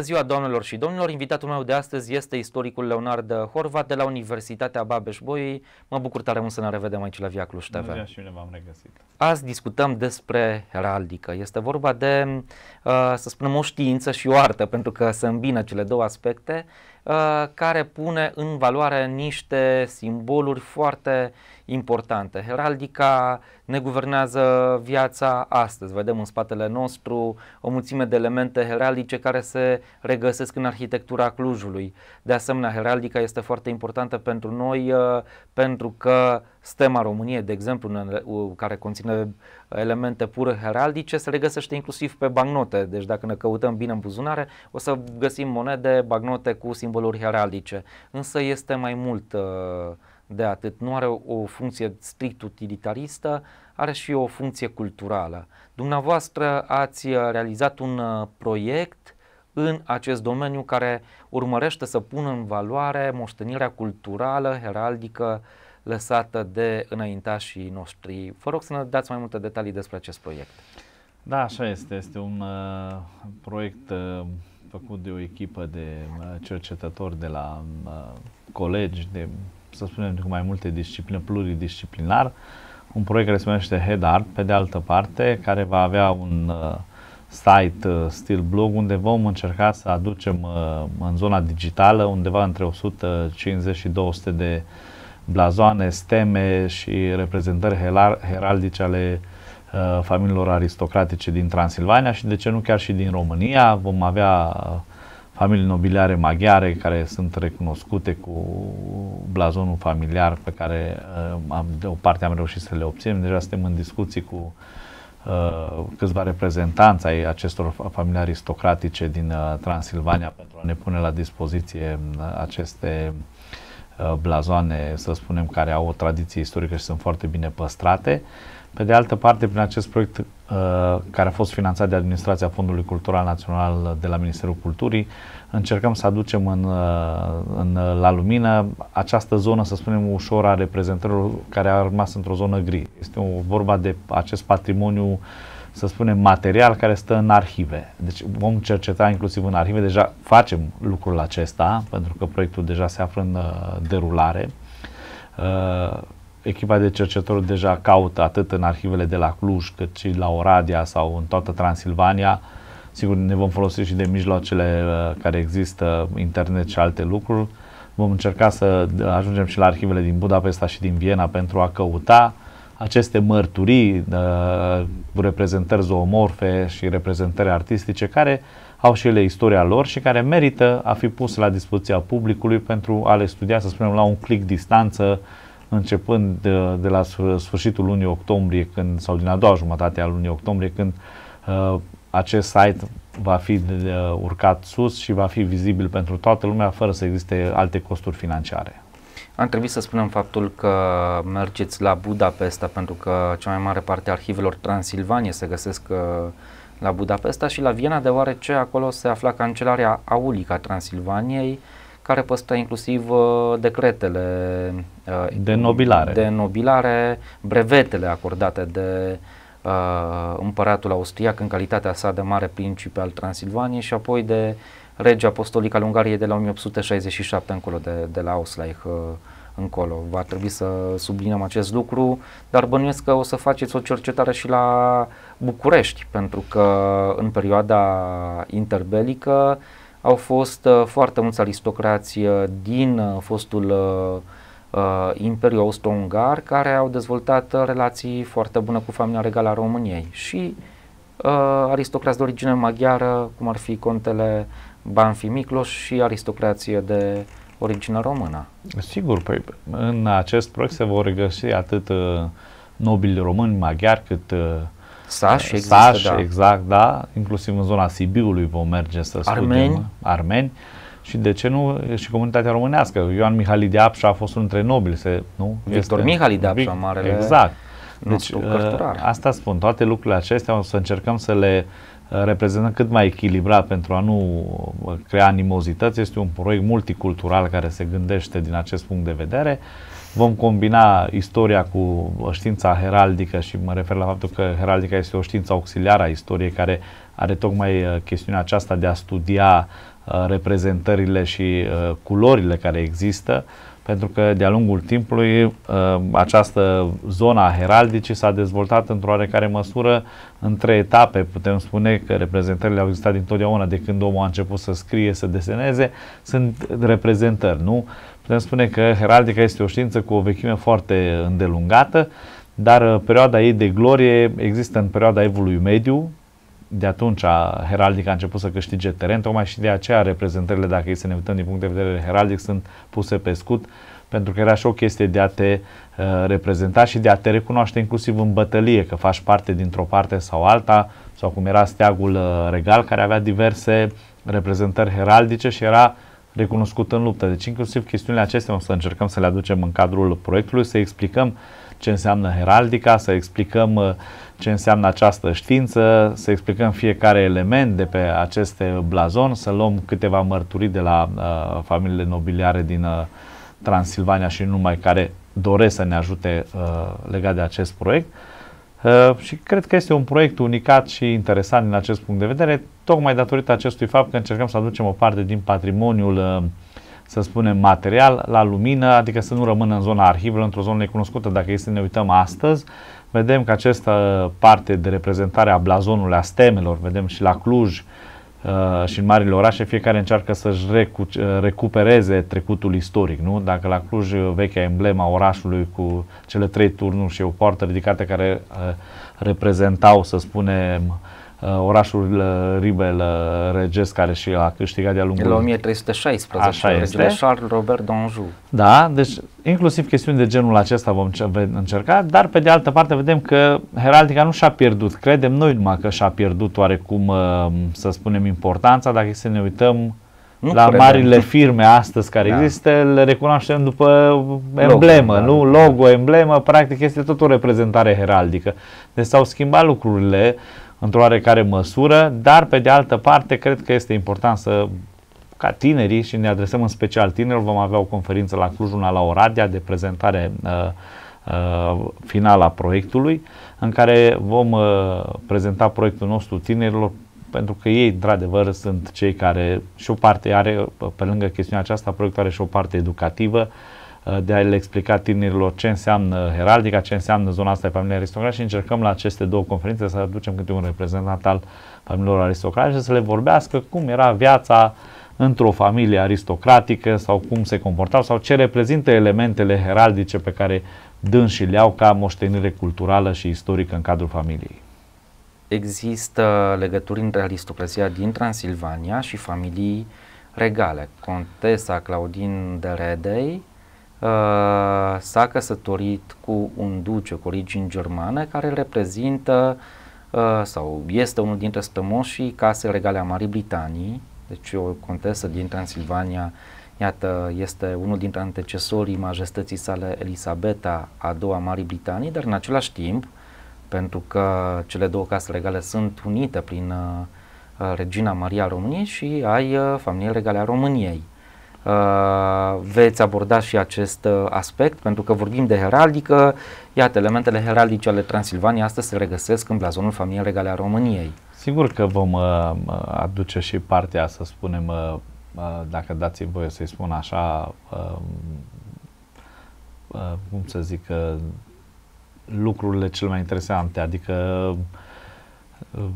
Bună ziua, doamnelor și domnilor! Invitatul meu de astăzi este istoricul Leonard Horvat de la Universitatea Babeș-Bolyai. Mă bucur tare mult să ne revedem aici la Via Cluj TV. Bună ziua și bine v-am regăsit. Azi discutăm despre heraldică. Este vorba de, uh, să spunem, o știință și o artă, pentru că se îmbină cele două aspecte, uh, care pune în valoare niște simboluri foarte importante. Heraldica ne guvernează viața astăzi. Vedem în spatele nostru o mulțime de elemente heraldice care se regăsesc în arhitectura Clujului. De asemenea, heraldica este foarte importantă pentru noi uh, pentru că stema României, de exemplu, care conține elemente pur heraldice, se regăsește inclusiv pe bancnote. Deci dacă ne căutăm bine în buzunare, o să găsim monede, bancnote cu simboluri heraldice. Însă este mai mult uh, de atât. Nu are o funcție strict utilitaristă, are și o funcție culturală. Dumneavoastră ați realizat un uh, proiect în acest domeniu care urmărește să pună în valoare moștenirea culturală, heraldică, lăsată de înaintașii noștri. Vă rog să ne dați mai multe detalii despre acest proiect. Da, așa este. Este un uh, proiect uh, făcut de o echipă de uh, cercetători de la uh, colegi, de să spunem, cu mai multe discipline, pluridisciplinar, un proiect care se numește Head Art, pe de altă parte, care va avea un uh, site uh, stil blog unde vom încerca să aducem uh, în zona digitală undeva între 150 și 200 de blazoane, steme și reprezentări heraldice ale uh, familiilor aristocratice din Transilvania și de ce nu chiar și din România. Vom avea uh, familii nobiliare maghiare care sunt recunoscute cu blazonul familiar pe care uh, am, de o parte am reușit să le obținem. Deja suntem în discuții cu uh, câțiva reprezentanți ai acestor familii aristocratice din uh, Transilvania pentru a ne pune la dispoziție uh, aceste uh, blazoane, să spunem, care au o tradiție istorică și sunt foarte bine păstrate. Pe de altă parte, prin acest proiect uh, care a fost finanțat de Administrația Fondului Cultural Național de la Ministerul Culturii, încercăm să aducem în, uh, în, la lumină această zonă, să spunem, ușor a reprezentărilor care a rămas într-o zonă gri. Este o vorba de acest patrimoniu să spunem, material care stă în arhive. Deci vom cerceta inclusiv în arhive, deja facem lucrul acesta, pentru că proiectul deja se află în uh, derulare. Uh, echipa de cercetători deja caută atât în arhivele de la Cluj, cât și la Oradea sau în toată Transilvania. Sigur, ne vom folosi și de mijloacele uh, care există, internet și alte lucruri. Vom încerca să ajungem și la arhivele din Budapesta și din Viena pentru a căuta aceste mărturii, uh, reprezentări zoomorfe și reprezentări artistice care au și ele istoria lor și care merită a fi puse la dispoziția publicului pentru a le studia, să spunem, la un click distanță, începând de, de la sfârșitul lunii octombrie când, sau din a doua jumătate a lunii octombrie când uh, acest site va fi de, uh, urcat sus și va fi vizibil pentru toată lumea fără să existe alte costuri financiare. Am trebuit să spunem faptul că mergeți la Budapesta pentru că cea mai mare parte a arhivelor Transilvanie se găsesc uh, la Budapesta și la Viena deoarece acolo se afla Cancelarea Aulică a Transilvaniei care păstra inclusiv uh, decretele uh, de nobilare. de nobilare, brevetele acordate de uh, împăratul austriac în calitatea sa de mare principe al Transilvaniei și apoi de rege apostolic al Ungariei de la 1867 încolo, de, de la Auslaich uh, încolo. Va trebui să subliniem acest lucru, dar bănuiesc că o să faceți o cercetare și la București, pentru că în perioada interbelică au fost uh, foarte mulți aristocrați uh, din uh, fostul uh, Imperiu Austro-Ungar care au dezvoltat uh, relații foarte bune cu familia regală a României și uh, aristocrați de origine maghiară, cum ar fi contele Banfi Micloș și aristocrație de origine română. Sigur, păi, în acest proiect se vor regăsi atât uh, nobili români, maghiari, cât uh, Saș, există, Saș, da. exact, da. Inclusiv în zona Sibiului vom merge să Armeni. studiem. Armeni. Și de ce nu și comunitatea românească? Ioan Mihali de Apșa a fost unul dintre nobili, se, nu? Victor Mihali de Apșa, marele Exact. Deci, uh, asta spun, toate lucrurile acestea o să încercăm să le uh, reprezentăm cât mai echilibrat pentru a nu uh, crea animozități. Este un proiect multicultural care se gândește din acest punct de vedere. Vom combina istoria cu știința heraldică și mă refer la faptul că heraldica este o știință auxiliară a istoriei care are tocmai chestiunea aceasta de a studia reprezentările și culorile care există pentru că de-a lungul timpului uh, această zona heraldicii s-a dezvoltat într-o oarecare măsură în trei etape. Putem spune că reprezentările au existat dintotdeauna de când omul a început să scrie, să deseneze, sunt reprezentări, nu? Putem spune că heraldica este o știință cu o vechime foarte îndelungată, dar uh, perioada ei de glorie există în perioada evului mediu, de atunci heraldica a început să câștige teren, tocmai și de aceea reprezentările, dacă e să ne uităm din punct de vedere heraldic, sunt puse pe scut, pentru că era și o chestie de a te uh, reprezenta și de a te recunoaște inclusiv în bătălie, că faci parte dintr-o parte sau alta, sau cum era steagul uh, regal, care avea diverse reprezentări heraldice și era recunoscut în luptă. Deci inclusiv chestiunile acestea o să încercăm să le aducem în cadrul proiectului, să explicăm ce înseamnă heraldica, să explicăm uh, ce înseamnă această știință, să explicăm fiecare element de pe aceste blazon, să luăm câteva mărturii de la uh, familiile nobiliare din uh, Transilvania și numai care doresc să ne ajute uh, legat de acest proiect. Uh, și cred că este un proiect unicat și interesant din acest punct de vedere, tocmai datorită acestui fapt că încercăm să aducem o parte din patrimoniul uh, să spunem, material la lumină, adică să nu rămână în zona arhivelor, într-o zonă necunoscută. Dacă este să ne uităm astăzi, vedem că această parte de reprezentare a blazonului, a stemelor, vedem și la Cluj uh, și în marile orașe, fiecare încearcă să-și recu- uh, recupereze trecutul istoric. Nu? Dacă la Cluj vechea emblema orașului cu cele trei turnuri și o poartă ridicată care uh, reprezentau, să spunem, uh, Uh, orașul uh, Ribel uh, regesc care și a câștigat de-a lungul... La 1316, Așa este. Charles Robert d'Anjou. Da, deci inclusiv chestiuni de genul acesta vom încerca, dar pe de altă parte vedem că heraldica nu și-a pierdut, credem noi numai că și-a pierdut oarecum, să spunem, importanța, dacă să ne uităm nu la credem. marile firme astăzi care da. există, le recunoaștem după emblemă, logo, nu? Da. Logo, emblemă, practic este tot o reprezentare heraldică. Deci s-au schimbat lucrurile într-o oarecare măsură, dar pe de altă parte cred că este important să ca tinerii și ne adresăm în special tinerilor, vom avea o conferință la Cluj, una la Oradea de prezentare uh, uh, finală a proiectului, în care vom uh, prezenta proiectul nostru tinerilor, pentru că ei, într-adevăr, sunt cei care și o parte are, pe lângă chestiunea aceasta, proiectul are și o parte educativă, Uh, de a le explica tinerilor ce înseamnă heraldica, ce înseamnă zona asta de familie aristocrată și încercăm la aceste două conferințe să aducem câte un reprezentant al familiilor aristocrate și să le vorbească cum era viața într-o familie aristocratică sau cum se comportau sau ce reprezintă elementele heraldice pe care dânsii le au ca moștenire culturală și istorică în cadrul familiei. Există legături între aristocrația din Transilvania și familii regale. Contesa Claudine de Redei Uh, s-a căsătorit cu un duce cu origini germane care reprezintă uh, sau este unul dintre strămoșii case regale a Marii Britanii, deci o contesă din Transilvania, iată, este unul dintre antecesorii majestății sale Elisabeta a doua Marii Britanii, dar în același timp, pentru că cele două case regale sunt unite prin uh, Regina Maria României și ai uh, familiei regale a României. Uh, veți aborda și acest uh, aspect, pentru că vorbim de heraldică, iată, elementele heraldice ale Transilvaniei astăzi se regăsesc în blazonul familiei regale a României. Sigur că vom uh, aduce și partea, să spunem, uh, uh, dacă dați voie să-i spun așa, uh, uh, cum să zic, uh, lucrurile cele mai interesante, adică uh,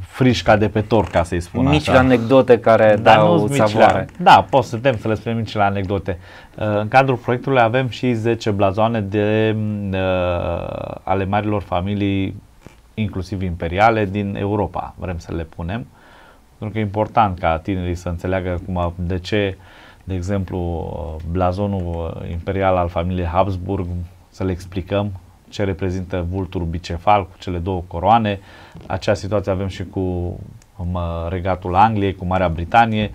frișca de pe tor, ca să-i spun Micile așa. anecdote care Dar dau savoare. Da, poți să putem să le spunem micile anecdote. Uh, în cadrul proiectului avem și 10 blazoane de, uh, ale marilor familii, inclusiv imperiale, din Europa. Vrem să le punem. Pentru că e important ca tinerii să înțeleagă cum, de ce, de exemplu, blazonul imperial al familiei Habsburg, să le explicăm ce reprezintă vulturul bicefal cu cele două coroane. Acea situație avem și cu um, regatul Angliei, cu Marea Britanie.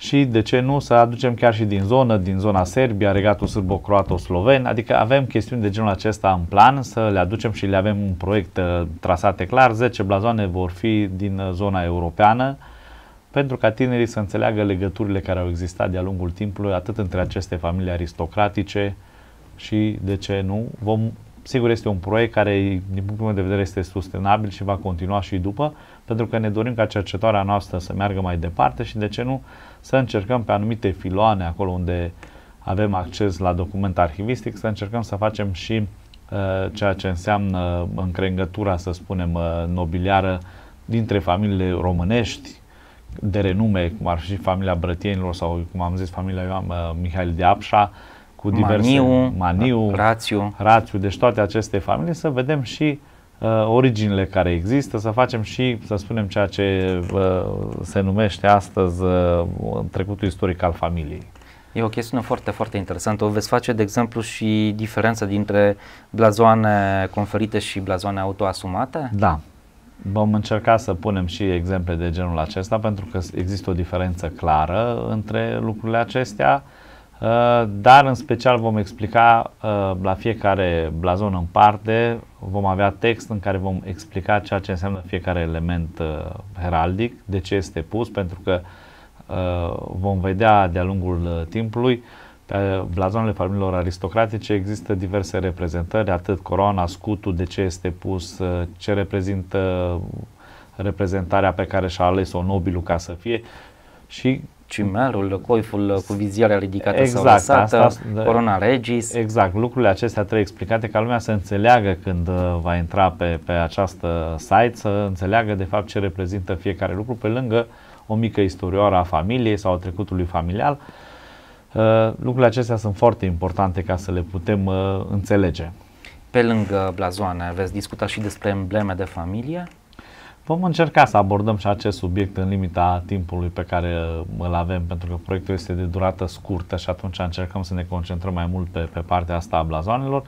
Și de ce nu să aducem chiar și din zonă, din zona Serbia, regatul sârbo-croato-sloven, adică avem chestiuni de genul acesta în plan, să le aducem și le avem un proiect uh, trasate clar, 10 blazoane vor fi din uh, zona europeană, pentru ca tinerii să înțeleagă legăturile care au existat de-a lungul timpului, atât între aceste familii aristocratice și, de ce nu, vom sigur este un proiect care, din punctul meu de vedere, este sustenabil și va continua și după, pentru că ne dorim ca cercetarea noastră să meargă mai departe și, de ce nu, să încercăm pe anumite filoane, acolo unde avem acces la document arhivistic, să încercăm să facem și uh, ceea ce înseamnă încrengătura, să spunem, uh, nobiliară dintre familiile românești, de renume, cum ar fi familia Brătienilor sau, cum am zis, familia Ioan uh, Mihail de Apșa, cu diverse Maniu, Maniu, Rațiu. Rațiu, deci toate aceste familii, să vedem și uh, originile care există, să facem și, să spunem, ceea ce uh, se numește astăzi uh, trecutul istoric al familiei. E o chestiune foarte, foarte interesantă. O veți face, de exemplu, și diferența dintre blazoane conferite și blazoane autoasumate? Da. Vom încerca să punem și exemple de genul acesta pentru că există o diferență clară între lucrurile acestea, uh, dar în special vom explica uh, la fiecare blazon în parte, vom avea text în care vom explica ceea ce înseamnă fiecare element uh, heraldic, de ce este pus, pentru că vom vedea de-a lungul timpului. Pe blazoanele familiilor aristocratice există diverse reprezentări, atât coroana, scutul, de ce este pus, ce reprezintă reprezentarea pe care și-a ales-o nobilul ca să fie. Și cimerul, coiful cu viziarea ridicată exact, sau lăsată, asta, da. corona regis. Exact, lucrurile acestea trebuie explicate ca lumea să înțeleagă când uh, va intra pe, pe această site, să înțeleagă de fapt ce reprezintă fiecare lucru, pe lângă o mică istorioară a familiei sau a trecutului familial. Uh, Uh, lucrurile acestea sunt foarte importante ca să le putem uh, înțelege. Pe lângă blazoane, veți discuta și despre embleme de familie? Vom încerca să abordăm și acest subiect în limita timpului pe care uh, îl avem, pentru că proiectul este de durată scurtă și atunci încercăm să ne concentrăm mai mult pe, pe partea asta a blazoanelor,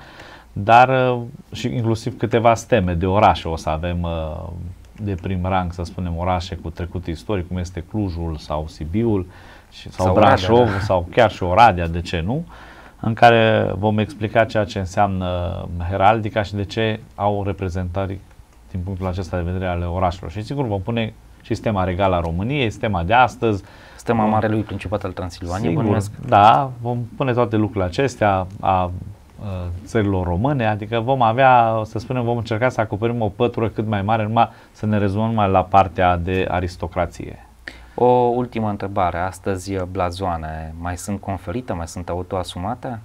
dar și inclusiv câteva steme de orașe o să avem de prim rang, să spunem, orașe cu trecut istoric, cum este Clujul sau Sibiul, sau, sau Brașov Oradea, da. sau chiar și Oradea, de ce nu, în care vom explica ceea ce înseamnă heraldica și de ce au reprezentări din punctul acesta de vedere ale orașelor. Și sigur vom pune și sistema regală a României, sistema de astăzi. Sistema Marelui Principat al Transilvaniei, sigur, Da, vom pune toate lucrurile acestea a țărilor române, adică vom avea, să spunem, vom încerca să acoperim o pătură cât mai mare, numai să ne rezumăm numai la partea de aristocrație. O ultimă întrebare. Astăzi blazoane mai sunt conferite, mai sunt autoasumate?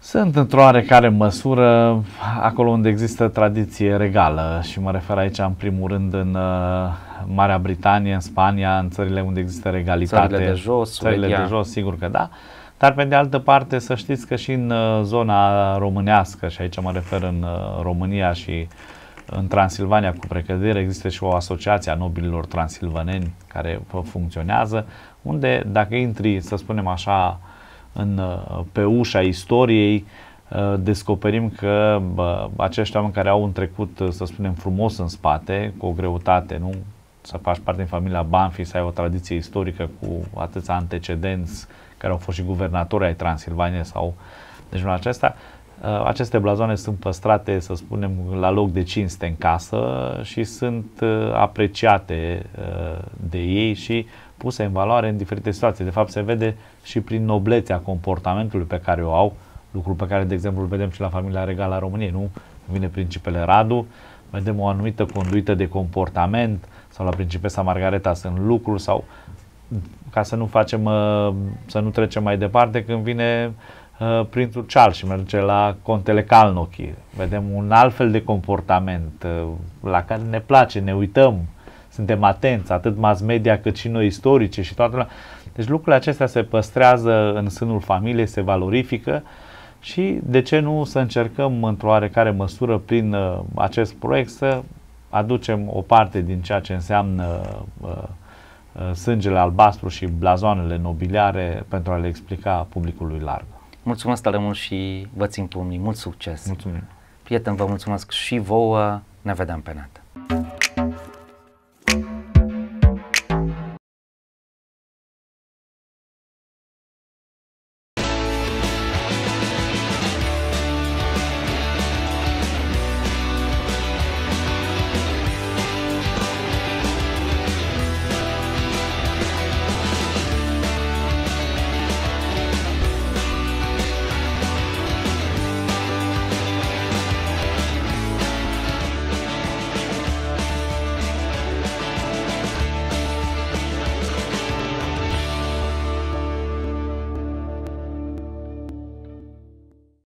Sunt într-o oarecare măsură acolo unde există tradiție regală și mă refer aici în primul rând în uh, Marea Britanie, în Spania, în țările unde există regalitate. Țările de jos, Țările Suedia. de jos, sigur că da. Dar pe de altă parte să știți că și în uh, zona românească, și aici mă refer în uh, România și în Transilvania, cu precădere, există și o asociație a nobililor transilvaneni care funcționează, unde dacă intri, să spunem așa, în, pe ușa istoriei, descoperim că bă, acești oameni care au un trecut, să spunem, frumos în spate, cu o greutate, nu? Să faci parte din familia Banfi, să ai o tradiție istorică cu atâția antecedenți care au fost și guvernatori ai Transilvaniei sau de genul acesta, Uh, aceste blazoane sunt păstrate, să spunem, la loc de cinste în casă și sunt uh, apreciate uh, de ei și puse în valoare în diferite situații. De fapt, se vede și prin noblețea comportamentului pe care o au, lucru pe care, de exemplu, îl vedem și la familia regală a României, nu? Vine principele Radu, vedem o anumită conduită de comportament sau la principesa Margareta sunt lucruri sau ca să nu facem, să nu trecem mai departe, când vine uh, prințul Charles și merge la contele Calnochi. Vedem un alt fel de comportament uh, la care ne place, ne uităm, suntem atenți, atât mass media cât și noi istorice și toată lumea. Deci lucrurile acestea se păstrează în sânul familiei, se valorifică și de ce nu să încercăm într-o oarecare măsură prin uh, acest proiect să aducem o parte din ceea ce înseamnă uh, uh, sângele albastru și blazoanele nobiliare pentru a le explica publicului larg. Mulțumesc tare mult și vă țin pumnii. Mult succes! Mulțumim! Prieten, vă mulțumesc și vouă. Ne vedem pe net.